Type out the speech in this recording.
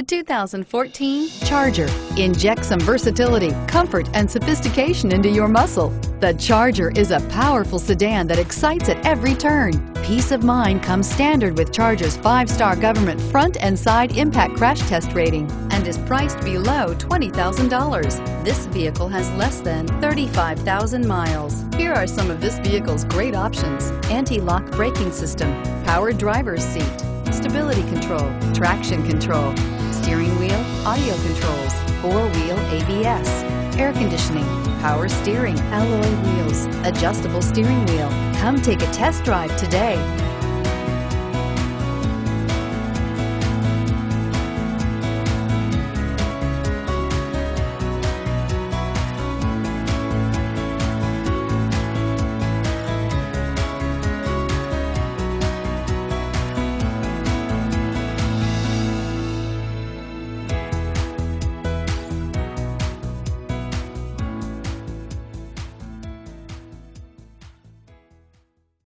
The 2014 Charger. Inject some versatility, comfort, and sophistication into your muscle. The Charger is a powerful sedan that excites at every turn. Peace of mind comes standard with Charger's five-star government front and side impact crash test rating and is priced below $20,000. This vehicle has less than 35,000 miles. Here are some of this vehicle's great options. Anti-lock braking system, power driver's seat, stability control, traction control, steering wheel, audio controls, four-wheel ABS, air conditioning, power steering, alloy wheels, adjustable steering wheel. Come take a test drive today.